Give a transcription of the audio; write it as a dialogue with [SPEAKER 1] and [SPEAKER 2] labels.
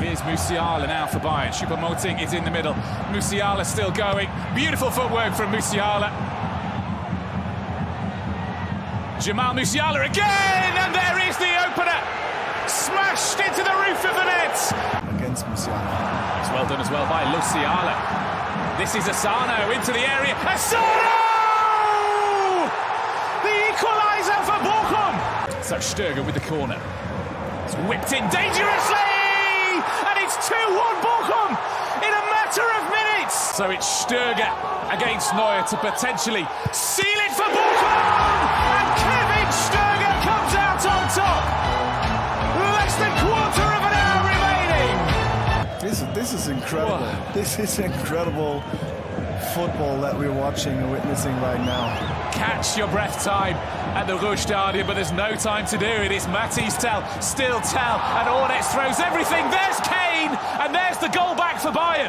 [SPEAKER 1] Here's Musiala now for Bayern. Choupo-Moting is in the middle. Musiala still going. Beautiful footwork from Musiala. Jamal Musiala again, and there is the opener. Smashed into the roof of the net.
[SPEAKER 2] Against Musiala.
[SPEAKER 1] It's well done as well by Musiala. This is Asano into the area. Asano! The equaliser for Bochum. So Stöger with the corner. It's whipped in dangerously, and it's 2-1 Bochum in a matter of minutes. So it's Stöger against Neuer to potentially seal it for Bochum, and Kevin Stöger comes out on top. Less than quarter of an hour remaining.
[SPEAKER 2] This, this is incredible.
[SPEAKER 1] Whoa.
[SPEAKER 2] This is incredible football that we're watching and witnessing right now.
[SPEAKER 1] catch your breath time at the Ruhr Stadium, but there's no time to do it. It's Mathys Tel, still Tel, and Ornetz throws everything. There's Kane, and there's the goal back for Bayern.